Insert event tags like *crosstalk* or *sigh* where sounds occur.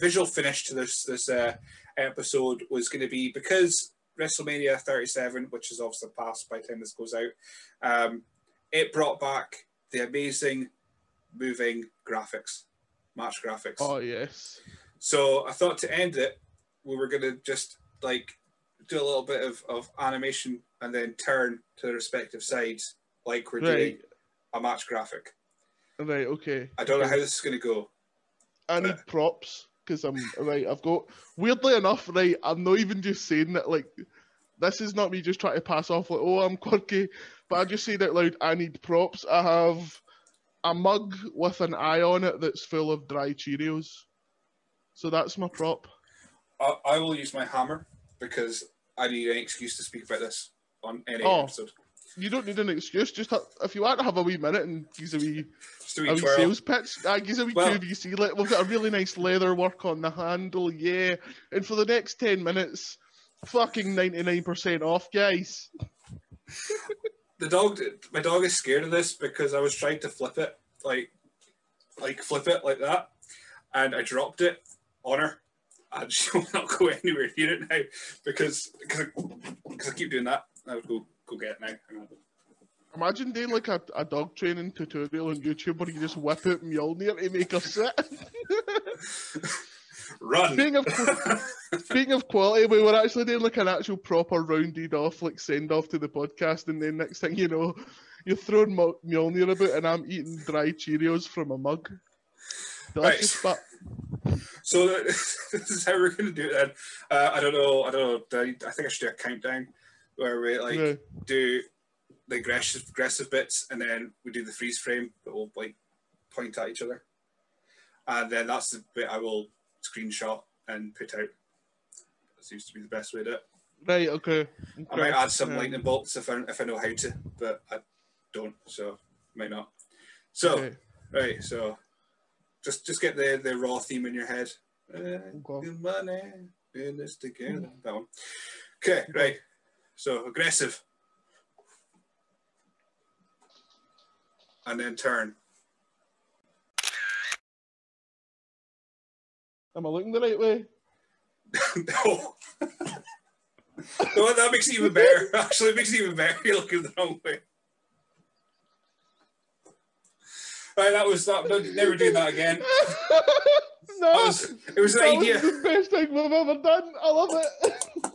visual finish to this this uh, episode was going to be because WrestleMania 37, which is obviously past by the time this goes out, um, it brought back the amazing moving graphics, match graphics. Oh yes. So I thought to end it, we were going to just like do a little bit of, of animation and then turn to the respective sides like we're doing a match graphic. Right. Okay. I don't know how this is going to go. I need props because I'm right. I've got weirdly enough, right. I'm not even just saying that. Like, this is not me just trying to pass off like, oh, I'm quirky, but I just say that loud. I need props. I have a mug with an eye on it that's full of dry Cheerios. So that's my prop. I, I will use my hammer because I need an excuse to speak about this on any Oh. episode. You don't need an excuse. Just ha- if you want to have a wee minute and use a wee, a wee a wee sales pitch, I use a wee Well- QVC. Like, we've got a really nice leather work on the handle, yeah. And for the next ten minutes, fucking ninety nine percent off, guys. The dog, my dog is scared of this because I was trying to flip it, like, like flip it like that, and I dropped it on her, and *laughs* she will not go anywhere near it now because because I, because I keep doing that. I would go go get it now. Imagine doing like a, a dog training tutorial on YouTube where you just whip out Mjolnir to make her sit. *laughs* Run. speaking of speaking of quality, we were actually doing like an actual proper rounded off, like send off to the podcast, and then next thing you know, you're throwing Mjolnir about, and I'm eating dry Cheerios from a mug. Delicious, but So *laughs* this is how we're going to do it then. Uh, I don't know. I don't know. I, I think I should do a countdown where we like Yeah. do the aggressive, aggressive bits, and then we do the freeze frame, but we'll like point at each other, and then that's the bit I will screenshot and put out. That seems to be the best way to do it. right, okay. I might add some Um, lightning bolts if I if I know how to, but I don't, so might not. So Okay. right, so just just get the the raw theme in your head. Uh, Okay. good money, in this together. That one. Okay, right. So aggressive, and then turn. Am I looking the right way? *laughs* no. *laughs* no, that makes it even better. *laughs* Actually, it makes it even better. You're looking the wrong way. Right, that was that. Never do that again. no, was, it was an idea. was the best thing we've ever done. I love it.